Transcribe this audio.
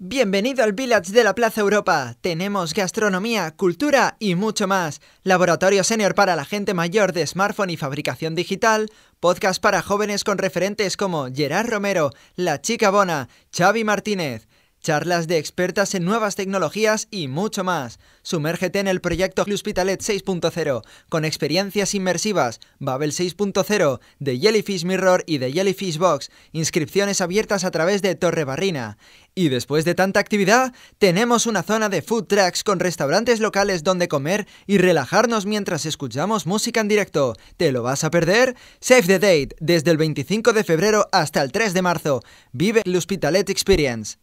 Bienvenido al Village de la Plaza Europa. Tenemos gastronomía, cultura y mucho más. Laboratorio senior para la gente mayor de smartphone y fabricación digital. Podcast para jóvenes con referentes como Gerard Romero, La Chica Bona, Xavi Martínez charlas de expertas en nuevas tecnologías y mucho más. Sumérgete en el proyecto Hospitalet 6.0 con experiencias inmersivas, Babel 6.0, de Jellyfish Mirror y de Jellyfish Box, inscripciones abiertas a través de Torre Barrina. Y después de tanta actividad, tenemos una zona de food trucks con restaurantes locales donde comer y relajarnos mientras escuchamos música en directo. ¿Te lo vas a perder? Save the date, desde el 25 de febrero hasta el 3 de marzo. Vive el Hospitalet Experience.